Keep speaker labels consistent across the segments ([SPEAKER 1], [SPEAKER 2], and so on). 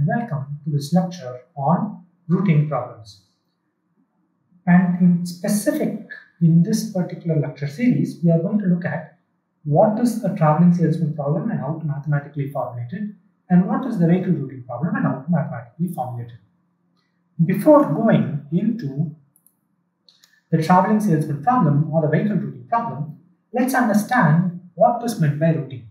[SPEAKER 1] and welcome to this lecture on routing problems. And in specific, in this particular lecture series, we are going to look at what is a traveling salesman problem and how to mathematically formulate it, and what is the vehicle routing problem and how to mathematically formulate it. Before going into the traveling salesman problem or the vehicle routing problem, let's understand what is meant by routing.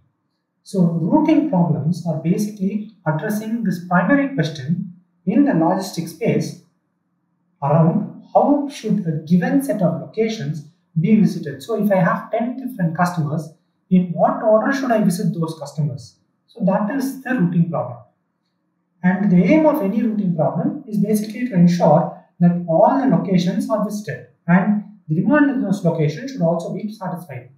[SPEAKER 1] So routing problems are basically addressing this primary question in the logistic space around how should a given set of locations be visited. So if I have 10 different customers, in what order should I visit those customers? So that is the routing problem. And the aim of any routing problem is basically to ensure that all the locations are visited and the demand in those locations should also be satisfied.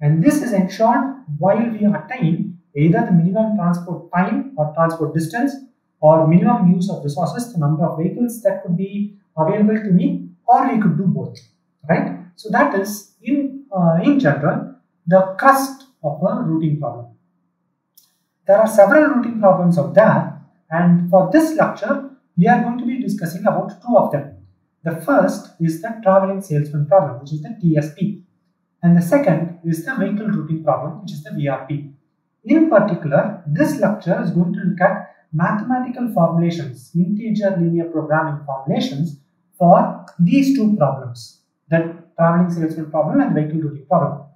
[SPEAKER 1] And this is ensured while we attain either the minimum transport time or transport distance or minimum use of resources, the number of vehicles that could be available to me, or we could do both, right? So that is in, uh, in general the crust of a routing problem. There are several routing problems of that and for this lecture we are going to be discussing about two of them. The first is the traveling salesman problem which is the TSP and the second is the vehicle routing problem which is the VRP. In particular, this lecture is going to look at mathematical formulations, integer linear programming formulations for these two problems, the traveling salesman problem and vehicle routing problem.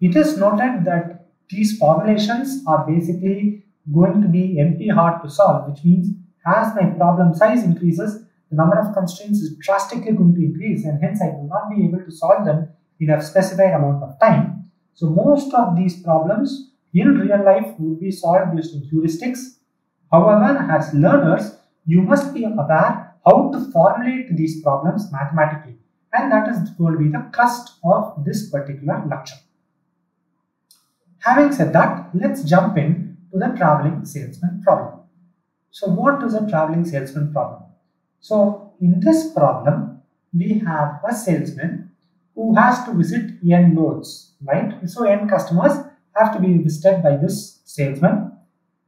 [SPEAKER 1] It is noted that these formulations are basically going to be NP hard to solve, which means as my problem size increases, the number of constraints is drastically going to increase and hence I will not be able to solve them in a specified amount of time. So most of these problems in real life would be solved using heuristics. However, as learners, you must be aware how to formulate these problems mathematically. And that is going to be the crust of this particular lecture. Having said that, let's jump in to the traveling salesman problem. So what is a traveling salesman problem? So in this problem, we have a salesman who has to visit n nodes, right? So n customers have to be visited by this salesman.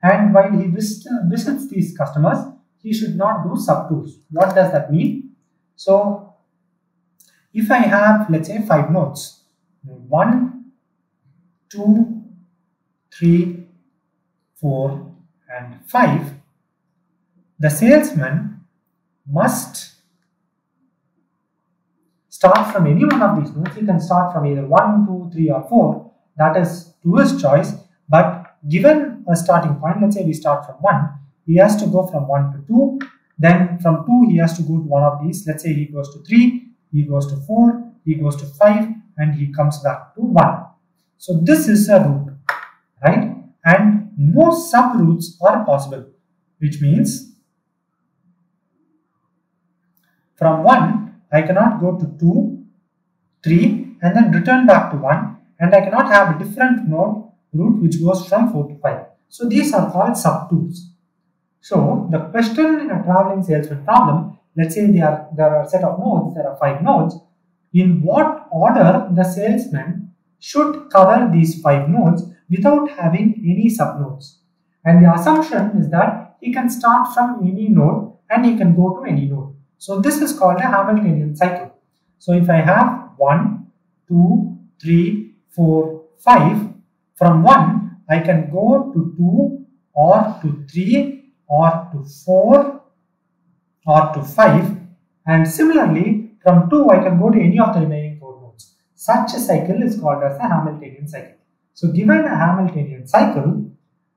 [SPEAKER 1] And while he visit, visits these customers, he should not do subtours. What does that mean? So if I have, let's say, five nodes, one, two, three, four, and five, the salesman must start from any one of these nodes. He can start from either one, two, three, or four. That is his choice. But given a starting point, let's say we start from 1, he has to go from 1 to 2. Then from 2, he has to go to one of these. Let's say he goes to 3, he goes to 4, he goes to 5, and he comes back to 1. So this is a route, right? And no subroutes are possible, which means from 1, I cannot go to 2, 3, and then return back to 1 and I cannot have a different node route which goes from 4 to 5. So these are called subtours. So the question in a traveling salesman problem, let's say there are, there are a set of nodes, there are 5 nodes, in what order the salesman should cover these 5 nodes without having any subnodes. And the assumption is that he can start from any node and he can go to any node. So this is called a Hamiltonian cycle. So if I have 1, 2, 3, 4, 5. From 1, I can go to 2 or to 3 or to 4 or to 5. And similarly, from 2, I can go to any of the remaining 4 nodes. Such a cycle is called as a Hamiltonian cycle. So given a Hamiltonian cycle,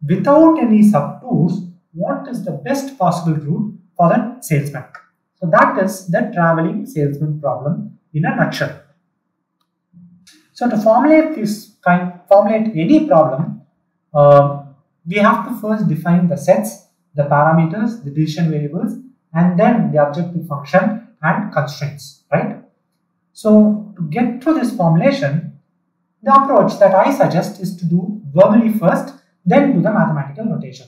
[SPEAKER 1] without any subtours, what is the best possible route for the salesman? So that is the traveling salesman problem in a nutshell. So to formulate this kind, formulate any problem, uh, we have to first define the sets, the parameters, the decision variables, and then the objective function and constraints, right? So to get to this formulation, the approach that I suggest is to do verbally first, then do the mathematical notation.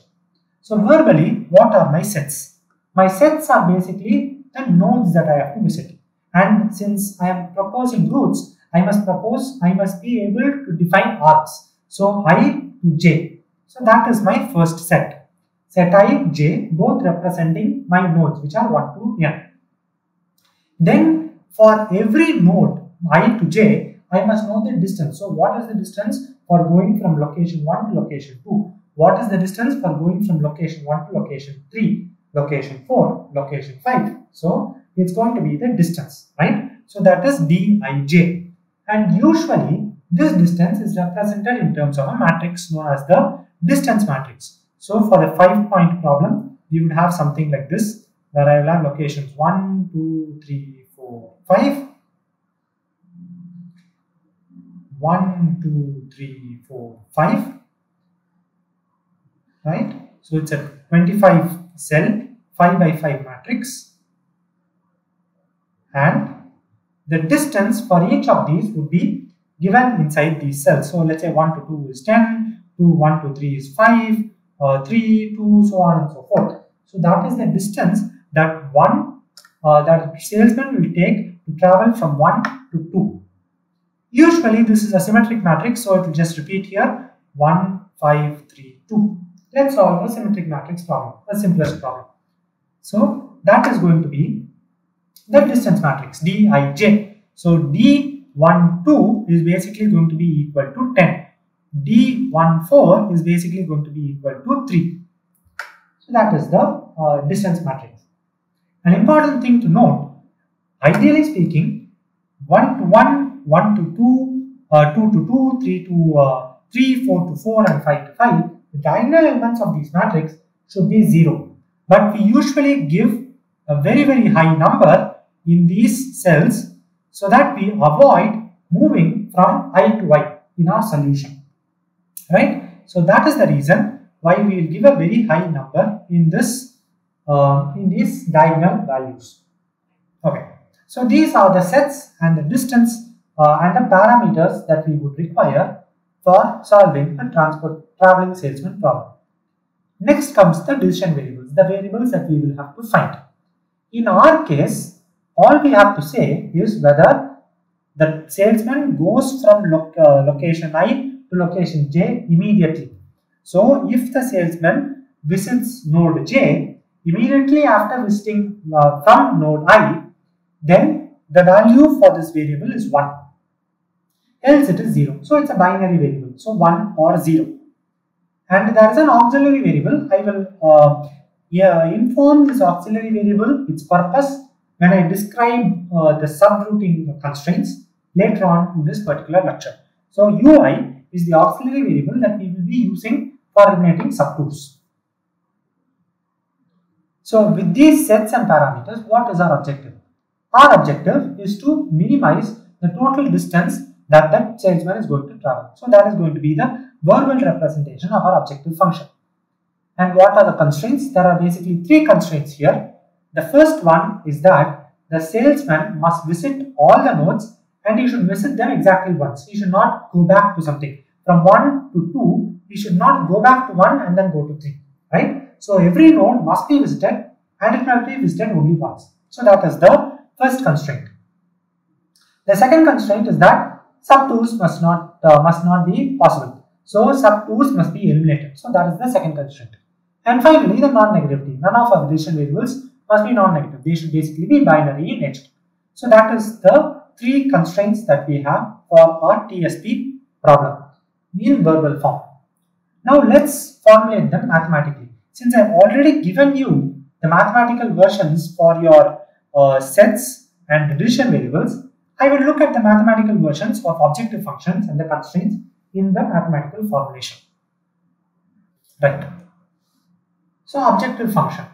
[SPEAKER 1] So verbally, what are my sets? My sets are basically the nodes that I have to visit. And since I am proposing routes, I must propose, I must be able to define arcs. So I j. So that is my first set. set i, j, both representing my nodes, which are 1 to n. Then for every node i to j, I must know the distance. So what is the distance for going from location 1 to location 2? What is the distance for going from location 1 to location 3, location 4, location 5? So it's going to be the distance, right? So that is dij. And usually this distance is represented in terms of a matrix known as the distance matrix. So for the 5 point problem, we would have something like this where I will have locations 1, 2, 3, 4, 5. 1, 2, 3, 4, 5. Right? So it's a 25 cell 5 by 5 matrix. And the distance for each of these would be given inside these cells. So let's say 1 to 2 is 10, 2, 1 to 3 is 5, uh, 3, 2, so on and so forth. So that is the distance that one uh, that salesman will take to travel from 1 to 2. Usually this is a symmetric matrix, so it will just repeat here 1, 5, 3, 2. Let's solve a symmetric matrix problem, the simplest problem. So that is going to be the distance matrix dij. So d12 is basically going to be equal to 10. d14 is basically going to be equal to 3. So that is the uh, distance matrix. An important thing to note, ideally speaking, 1 to 1, 1 to 2, uh, 2 to 2, 3 to uh, 3, 4 to 4 and 5 to 5, the diagonal elements of these matrix should be 0. But we usually give a very very high number in these cells so that we avoid moving from i to i in our solution. Right? So that is the reason why we will give a very high number in this uh, in these diagonal values. Okay, so these are the sets and the distance uh, and the parameters that we would require for solving a transport traveling salesman problem. Next comes the decision variables, the variables that we will have to find. In our case, all we have to say is whether the salesman goes from lo uh, location i to location j immediately. So if the salesman visits node j, immediately after visiting uh, from node i, then the value for this variable is 1. Else it is 0. So it's a binary variable. So 1 or 0. And there is an auxiliary variable. I will uh, yeah, inform this auxiliary variable, its purpose, when I describe uh, the subrouting constraints later on in this particular lecture. So UI is the auxiliary variable that we will be using for eliminating subtours. So with these sets and parameters, what is our objective? Our objective is to minimize the total distance that that salesman is going to travel. So that is going to be the verbal representation of our objective function. And what are the constraints? There are basically three constraints here. The first one is that the salesman must visit all the nodes and he should visit them exactly once. He should not go back to something. From 1 to 2, he should not go back to 1 and then go to 3. Right? So every node must be visited and it must be visited only once. So that is the first constraint. The second constraint is that subtours must not uh, must not be possible. So subtours must be eliminated. So that is the second constraint. And finally, the non-negativity. None of our decision variables must be non-negative. They should basically be binary in nature. So that is the three constraints that we have for our TSP problem in verbal form. Now let's formulate them mathematically. Since I've already given you the mathematical versions for your uh, sets and decision variables, I will look at the mathematical versions of objective functions and the constraints in the mathematical formulation. Right. So objective function.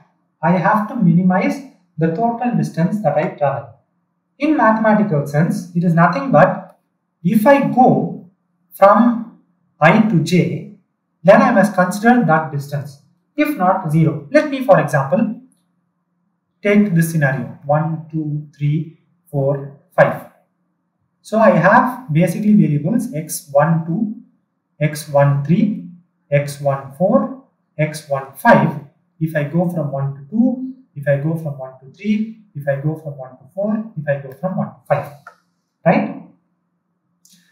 [SPEAKER 1] I have to minimize the total distance that I travel. In mathematical sense, it is nothing but if I go from i to j, then I must consider that distance. If not, 0. Let me, for example, take this scenario 1, 2, 3, 4, 5. So I have basically variables x12, x13, x14, x15. If I go from 1 to 2, if I go from 1 to 3, if I go from 1 to 4, if I go from 1 to 5. Right?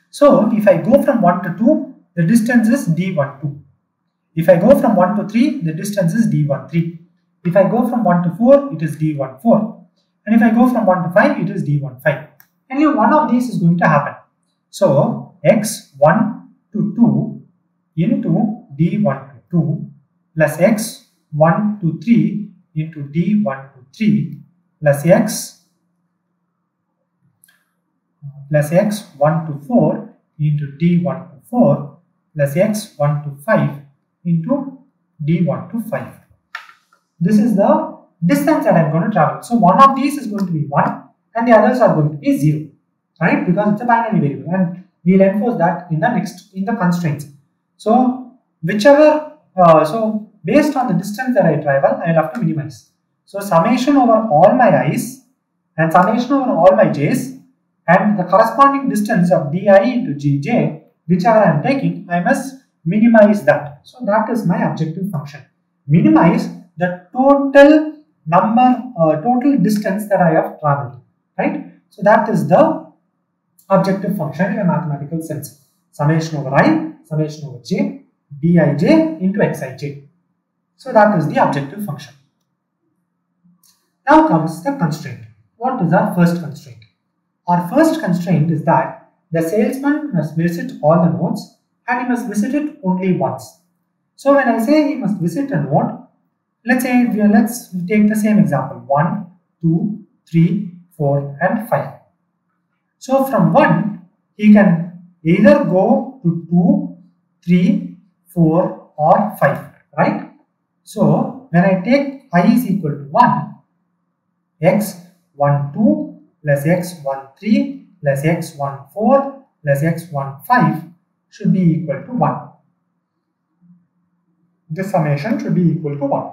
[SPEAKER 1] So if I go from 1 to 2, the distance is d12. If I go from 1 to 3, the distance is d13. If I go from 1 to 4, it is d14. And if I go from 1 to 5, it is d15. Only one of these is going to happen. So, x1 to 2 into d1 to 2 plus x1 to 3 into d1 to 3 plus x plus x1 to 4 into d1 to 4 plus x1 to 5 into d1 to 5. This is the distance that I am going to travel. So one of these is going to be 1 and the others are going to be 0, right? Because it's a binary variable and we'll enforce that in the next, in the constraints. So whichever, uh, so based on the distance that I travel, I will have to minimize. So summation over all my i's and summation over all my j's and the corresponding distance of di into gj, whichever I am taking, I must minimize that. So that is my objective function. Minimize the total number, uh, total distance that I have traveled, right? So that is the objective function in a mathematical sense. Summation over i, summation over j, dij into xij. So that is the objective function. Now comes the constraint. What is our first constraint? Our first constraint is that the salesman must visit all the nodes and he must visit it only once. So when I say he must visit a node, let's say we are, let's take the same example 1, 2, 3, 4 and 5. So from 1 he can either go to 2, 3, 4 or 5, right? So when I take i is equal to 1, x 1 2 plus x 1 3 plus x 1 4 plus x 1 5 should be equal to 1. This summation should be equal to 1.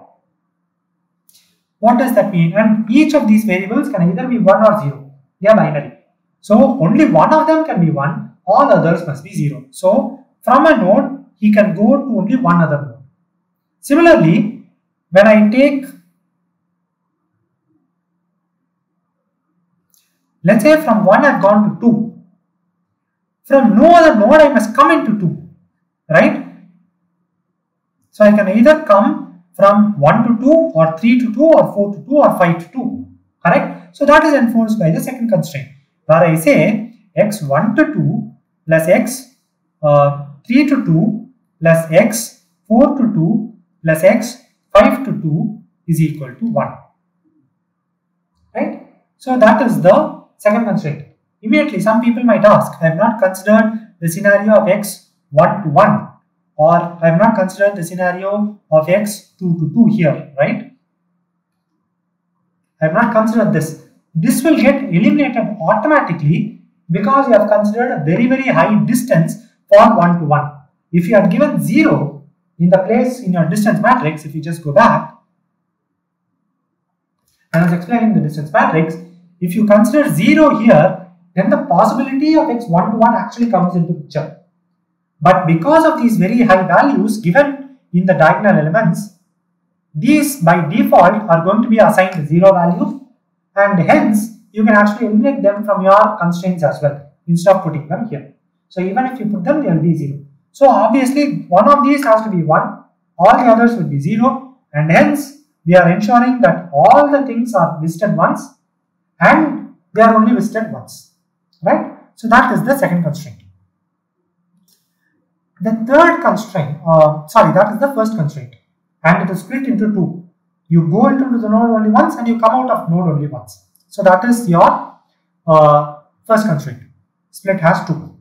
[SPEAKER 1] What does that mean? And each of these variables can either be 1 or 0. They are binary. So only one of them can be 1, all others must be 0. So from a node, he can go to only one other node. Similarly, when I take, let's say from 1 I've gone to 2. From no other node I must come into 2, right? So I can either come from 1 to 2 or 3 to 2 or 4 to 2 or 5 to 2, correct? So that is enforced by the second constraint where I say x1 to 2 plus x uh, 3 to 2 plus x 4 to 2 plus x 5 to 2 is equal to 1. Right? So that is the second constraint. Immediately some people might ask, I have not considered the scenario of x 1 to 1 or I have not considered the scenario of x 2 to 2 here, right? I have not considered this. This will get eliminated automatically because you have considered a very very high distance for 1 to 1. If you have given 0 in the place in your distance matrix, if you just go back, and I was explaining the distance matrix, if you consider 0 here, then the possibility of x 1 to 1 actually comes into picture. But because of these very high values given in the diagonal elements, these by default are going to be assigned 0 value and hence you can actually eliminate them from your constraints as well instead of putting them here. So even if you put them, they will be 0. So obviously one of these has to be 1, all the others will be 0 and hence we are ensuring that all the things are visited once and they are only visited once, right? So that is the second constraint. The third constraint, uh, sorry, that is the first constraint and it is split into two. You go into the node only once and you come out of node only once. So that is your uh, first constraint. Split has two.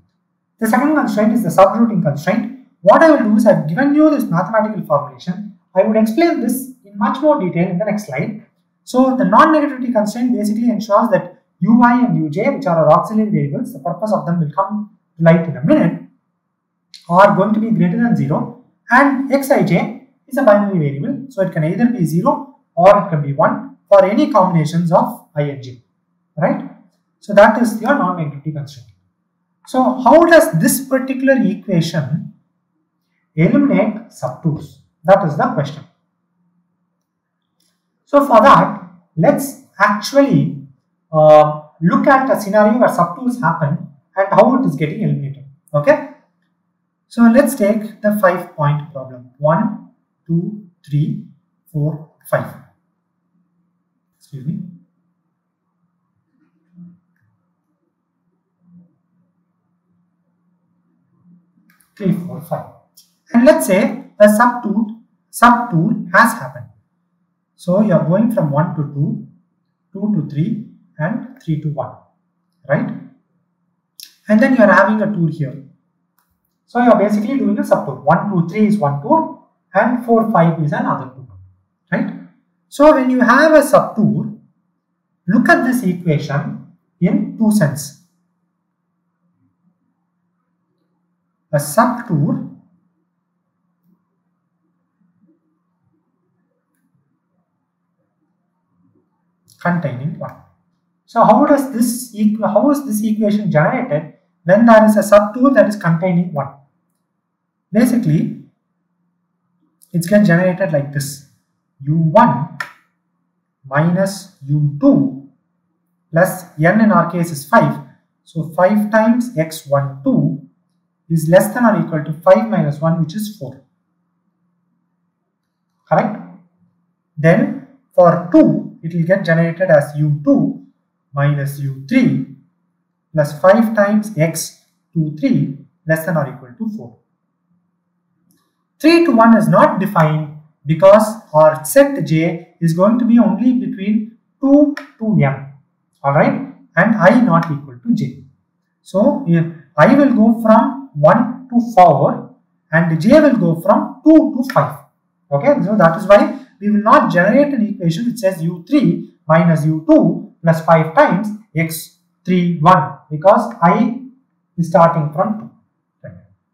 [SPEAKER 1] The second constraint is the subrouting constraint. What I will do is I have given you this mathematical formulation. I would explain this in much more detail in the next slide. So the non-negativity constraint basically ensures that ui and uj, which are our auxiliary variables, the purpose of them will come to light in a minute, are going to be greater than 0 and xij is a binary variable. So it can either be 0 or it can be 1 for any combinations of i and j, right? So that is your non-negativity constraint. So how does this particular equation eliminate subtours? That is the question. So for that, let's actually uh, look at a scenario where subtours happen and how it is getting eliminated. Okay. So let's take the five point problem. One, two, three, four, five. Excuse me. Three, four, five. And let's say a subtour, subtour has happened. So you are going from 1 to 2, 2 to 3 and 3 to 1, right? And then you are having a tour here. So you are basically doing a subtour. 1, 2, 3 is one tour and 4, 5 is another tour, right? So when you have a subtour, look at this equation in two sense. A subtour containing 1. So how does this how is this equation generated when there is a subtour that is containing 1? Basically, it's get generated like this. u1 minus u2 plus n in our case is 5. So 5 times x12 is less than or equal to 5 minus 1 which is 4. Correct? Then for 2 it will get generated as u2 minus u3 plus 5 times x 2 3 less than or equal to 4. 3 to 1 is not defined because our set j is going to be only between 2 to m alright and i not equal to j. So if i will go from 1 to 4 and j will go from 2 to 5 okay so that is why we will not generate an equation which says u3 minus u2 plus 5 times x31 because i is starting from 2.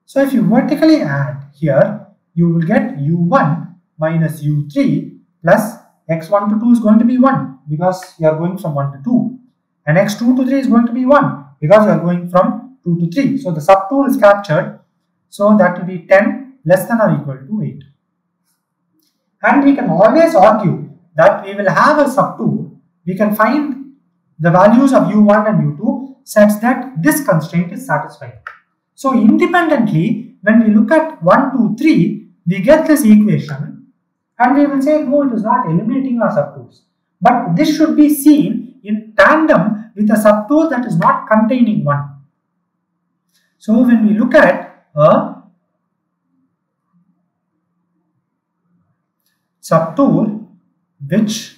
[SPEAKER 1] So if you vertically add here, you will get u1 minus u3 plus x1 to 2 is going to be 1 because you are going from 1 to 2 and x2 to 3 is going to be 1 because you are going from 2 to 3. So the subtour is captured so that will be 10 less than or equal to 8. And we can always argue that we will have a subtour, we can find the values of u1 and u2 such that this constraint is satisfied. So independently, when we look at 1, 2, 3, we get this equation and we will say no, it is not eliminating our subtours. But this should be seen in tandem with a subtour that is not containing 1. So when we look at a subtour which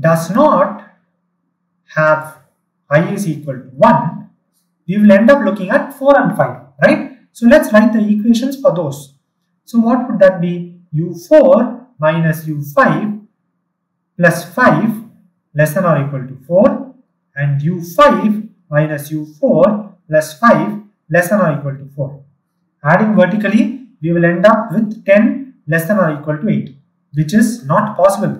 [SPEAKER 1] does not have i is equal to 1, we will end up looking at 4 and 5, right? So let's write the equations for those. So what would that be? u4 minus u5 plus 5 less than or equal to 4 and u5 minus u4 plus 5 less than or equal to 4. Adding vertically, we will end up with 10 less than or equal to 8, which is not possible.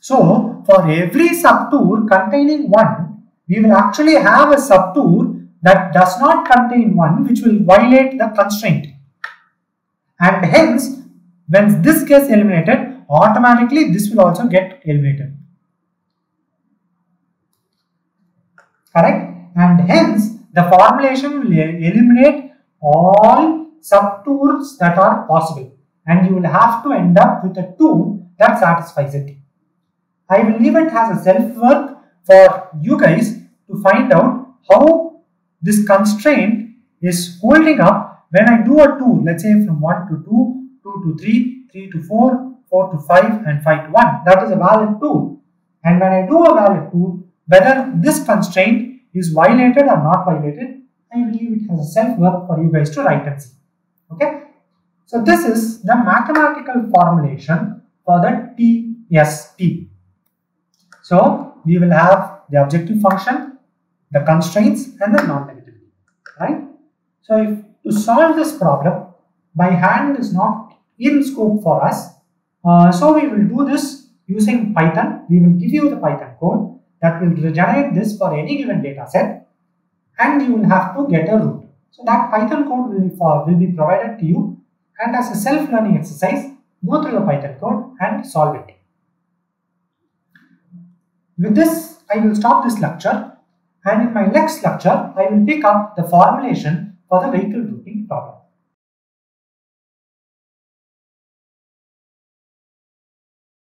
[SPEAKER 1] So, for every subtour containing 1, we will actually have a subtour that does not contain 1 which will violate the constraint. And hence, when this gets eliminated, automatically this will also get eliminated. Correct? And hence, the formulation will eliminate all subtours that are possible. And you will have to end up with a tour that satisfies it. I will leave it as a self-work for you guys to find out how this constraint is holding up when I do a tour, let's say from 1 to 2, 2 to 3, 3 to 4, 4 to 5 and 5 to 1. That is a valid tour. And when I do a valid tour, whether this constraint is violated or not violated, I believe it has a self-work for you guys to write and see. Okay. So this is the mathematical formulation for the TSP. So we will have the objective function, the constraints and the non-negativity, right? So if to solve this problem, by hand is not in scope for us. Uh, so we will do this using Python. We will give you the Python code that will generate this for any given data set and you will have to get a route. So that Python code will, for, will be provided to you and as a self-learning exercise, go through the Python code and solve it. With this I will stop this lecture and in my next lecture, I will pick up the formulation for the vehicle routing problem.